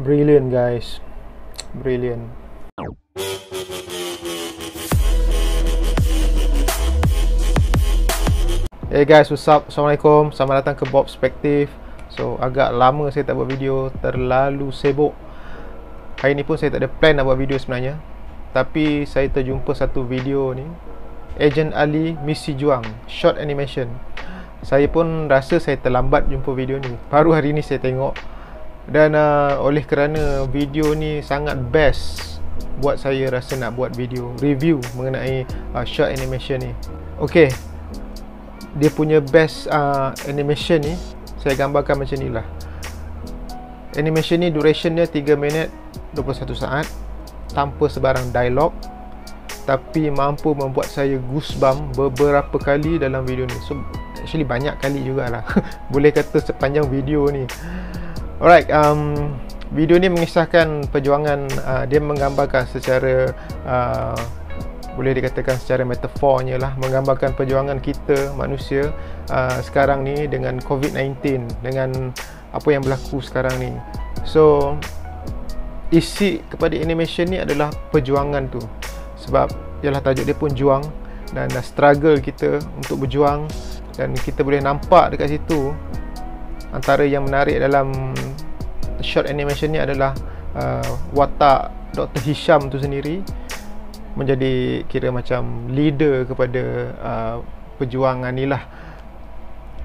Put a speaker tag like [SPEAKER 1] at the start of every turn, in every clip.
[SPEAKER 1] brilliant guys. Brilliant. Hey guys, what's up? Assalamualaikum. Selamat datang ke Bob Perspective So, agak lama saya tak buat video. Terlalu sibuk. Hari ni pun saya tak ada plan nak buat video sebenarnya. Tapi saya terjumpa satu video ni. Agent Ali Misi Juang. Short animation. Saya pun rasa saya terlambat jumpa video ni. Baru hari ni saya tengok Dan uh, oleh kerana video ni sangat best Buat saya rasa nak buat video Review mengenai uh, short animation ni. Okay dia punya best uh, animation ni saya gambarkan macam ni lah. Animation ni duration dia 3 minit 21 saat tanpa sebarang dialog tapi mampu membuat saya goosebump beberapa kali dalam video ni. So actually banyak kali jugalah. Boleh kata sepanjang video ni alright um, video ni mengisahkan perjuangan uh, dia menggambarkan secara uh, boleh dikatakan secara metafornya lah menggambarkan perjuangan kita manusia uh, sekarang ni dengan COVID-19 dengan apa yang berlaku sekarang ni. So isi kepada animation ni adalah perjuangan tu. Sebab ialah tajuk dia pun juang dan struggle kita untuk berjuang dan kita boleh nampak dekat situ antara yang menarik dalam short animation ni adalah uh, watak Dr. Hisham tu sendiri menjadi kira macam leader kepada uh, perjuangan ni lah.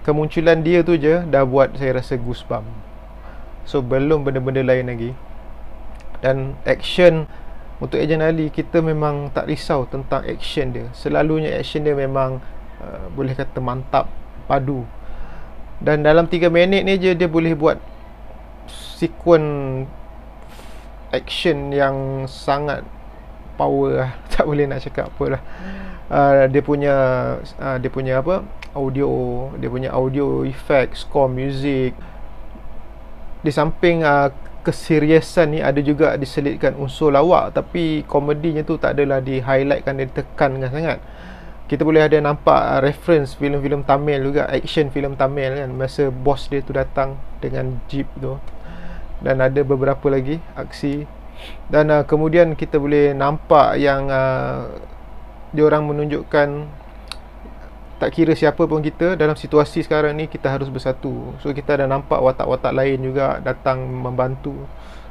[SPEAKER 1] Kemunculan dia tu je dah buat saya rasa goosebump. So belum benda-benda lain lagi. Dan action untuk Agent Ali kita memang tak risau tentang action dia. Selalunya action dia memang uh, boleh kata mantap padu dan dalam 3 minit ni je dia boleh buat sekuen action yang sangat power lah. Tak boleh nak cakap apa lah. Uh, dia punya uh, dia punya apa? Audio dia punya audio effect score music. Di samping uh, keseriusan ni ada juga diselitkan unsur lawak. Tapi komedinya tu tak adalah di highlightkan dan ditekankan sangat kita boleh ada nampak uh, reference filem-filem Tamil juga action filem Tamil kan. Masa bos dia tu datang dengan jeep tu. Dan ada beberapa lagi aksi. Dan uh, kemudian kita boleh nampak yang uh, dia orang menunjukkan tak kira siapa pun kita dalam situasi sekarang ni kita harus bersatu. So kita dah nampak watak-watak lain juga datang membantu.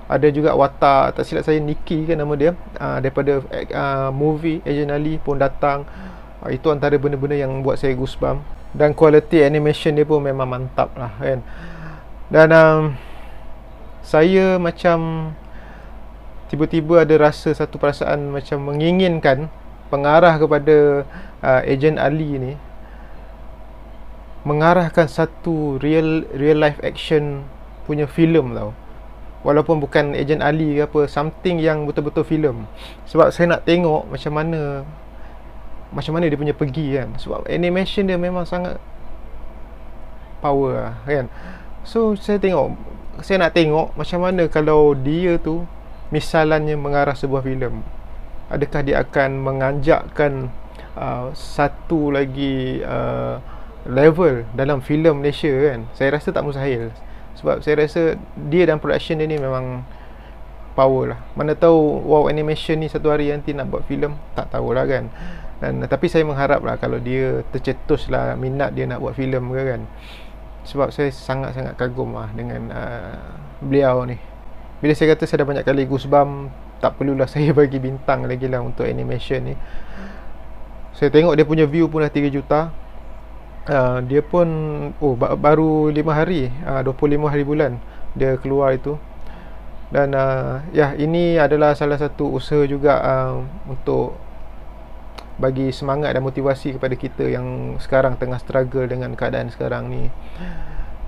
[SPEAKER 1] Ada juga watak tak silap saya Nikki kan nama dia. Uh, daripada uh, movie Agent Ali pun datang itu antara benda-benda yang buat saya goosebump. Dan quality animation dia pun memang mantap lah kan. Dan um, saya macam tiba-tiba ada rasa satu perasaan macam menginginkan pengarah kepada uh, Agent Ali ni mengarahkan satu real real life action punya filem tau. Walaupun bukan Agent Ali ke apa something yang betul-betul filem. Sebab saya nak tengok macam mana macam mana dia punya pergi kan? Sebab animation dia memang sangat power lah, kan? So saya tengok saya nak tengok macam mana kalau dia tu misalannya mengarah sebuah filem. Adakah dia akan menganjakkan uh, satu lagi uh, level dalam filem Malaysia kan? Saya rasa tak mustahil. Sebab saya rasa dia dan production dia ni memang power lah. Mana tahu wow animation ni satu hari nanti nak buat filem tak tahulah kan dan tapi saya mengharap lah kalau dia tercetus lah minat dia nak buat filem ke kan. Sebab saya sangat-sangat kagum lah dengan uh, beliau ni. Bila saya kata saya dah banyak kali goosebump tak perlulah saya bagi bintang lagi lah untuk animation ni. Saya tengok dia punya view pun dah 3 juta. Uh, dia pun oh baru 5 hari uh, 25 hari bulan dia keluar itu. Dan uh, ya ini adalah salah satu usaha juga uh, untuk bagi semangat dan motivasi kepada kita yang sekarang tengah struggle dengan keadaan sekarang ni.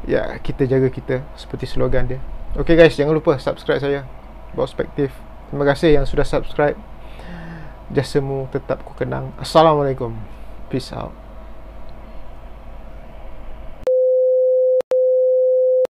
[SPEAKER 1] Ya kita jaga kita seperti slogan dia. Okay guys, jangan lupa subscribe saya. Perspektif. Terima kasih yang sudah subscribe. Jasamu tetap ku kenang. Assalamualaikum. Peace out